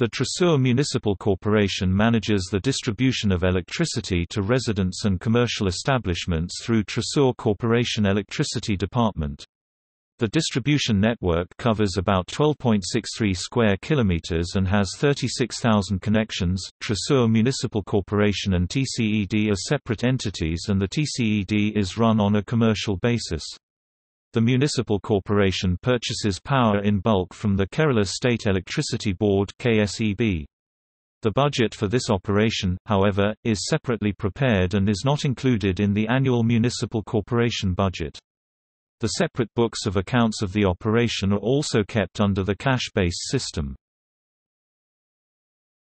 The Thrissur Municipal Corporation manages the distribution of electricity to residents and commercial establishments through Thrissur Corporation Electricity Department. The distribution network covers about 12.63 square kilometers and has 36,000 connections. Thrissur Municipal Corporation and TCED are separate entities and the TCED is run on a commercial basis. The municipal corporation purchases power in bulk from the Kerala State Electricity Board (KSEB). The budget for this operation, however, is separately prepared and is not included in the annual municipal corporation budget. The separate books of accounts of the operation are also kept under the cash-based system.